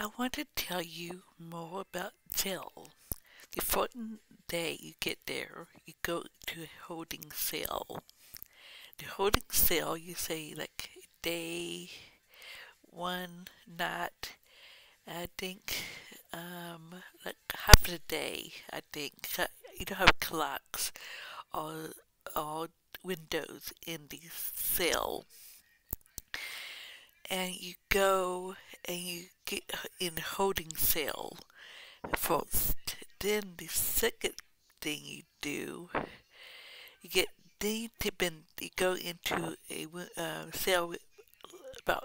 I want to tell you more about Zelle. The first day you get there, you go to a holding cell. The holding cell, you say like day, one night, I think, um, like half the day, I think. You don't have clocks or, or windows in the cell and you go and you in holding cell first. Then the second thing you do, you get then you, been, you go into a uh, cell about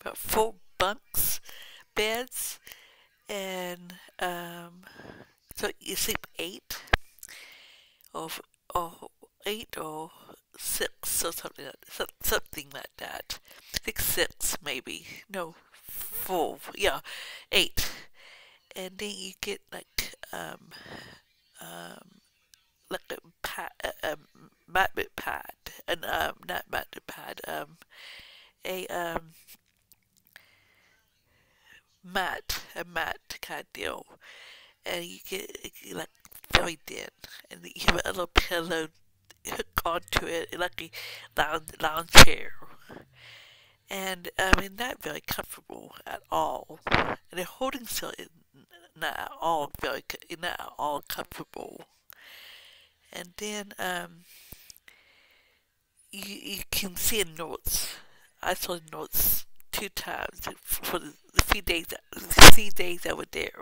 about four bunks, beds, and um, so you sleep eight, or or eight or six or something, something like that. I think six maybe. No, four. Yeah, eight. And then you get like um um like a pad, a, magnet pad, and um not magnet pad, um a um mat, a mat kind of deal, and you get like very thin, and you have a little pillow hook onto it like a lounge, lounge chair. And I mean, not very comfortable at all. And the holding cell is not at all very, not at all comfortable. And then um, you you can see notes. I saw notes two times for the, the few days the few days I was there.